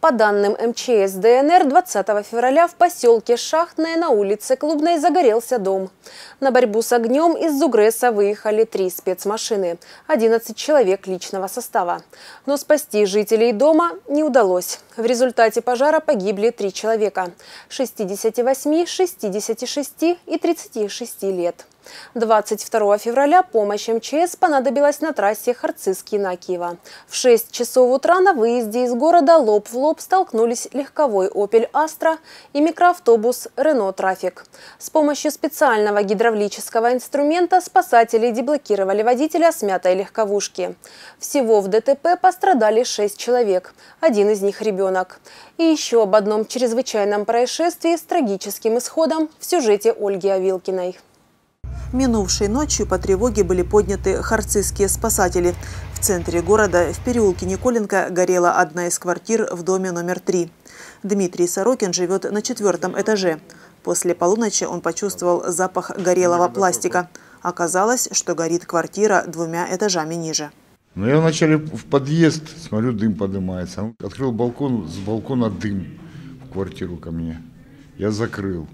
По данным МЧС ДНР, 20 февраля в поселке Шахтное на улице Клубной загорелся дом. На борьбу с огнем из Зугреса выехали три спецмашины, 11 человек личного состава. Но спасти жителей дома не удалось. В результате пожара погибли три человека – 68, 66 и 36 лет. 22 февраля помощь МЧС понадобилась на трассе Харциский-Накиево. В 6 часов утра на выезде из города лоб в лоб столкнулись легковой «Опель Астра» и микроавтобус «Рено Трафик». С помощью специального гидравлического инструмента спасатели деблокировали водителя смятой легковушки. Всего в ДТП пострадали 6 человек, один из них ребенок. И еще об одном чрезвычайном происшествии с трагическим исходом в сюжете Ольги Авилкиной. Минувшей ночью по тревоге были подняты харцизские спасатели. В центре города, в переулке Николенко, горела одна из квартир в доме номер три. Дмитрий Сорокин живет на четвертом этаже. После полуночи он почувствовал запах горелого пластика. Оказалось, что горит квартира двумя этажами ниже. Ну, я вначале в подъезд, смотрю, дым поднимается. Открыл балкон, с балкона дым в квартиру ко мне. Я закрыл.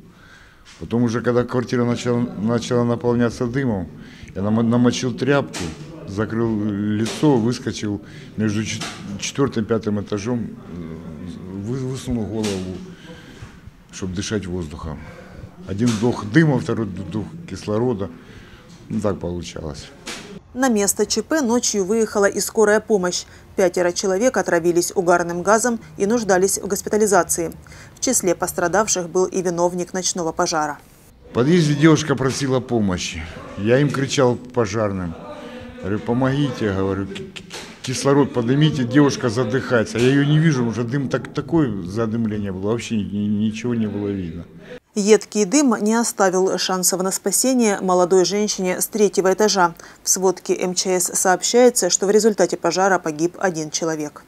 Потом уже, когда квартира начала, начала наполняться дымом, я намочил тряпку, закрыл лицо, выскочил между четвертым и пятым этажом, высунул голову, чтобы дышать воздухом. Один вдох дыма, второй вдох кислорода. Ну, так получалось. На место ЧП ночью выехала и скорая помощь. Пятеро человек отравились угарным газом и нуждались в госпитализации. В числе пострадавших был и виновник ночного пожара. В подъезде девушка просила помощи. Я им кричал пожарным. Говорю, помогите, говорю, кислород поднимите, девушка задыхается. Я ее не вижу, уже дым так, такой задымление было, вообще ничего не было видно. Едкий дым не оставил шансов на спасение молодой женщине с третьего этажа. В сводке МЧС сообщается, что в результате пожара погиб один человек.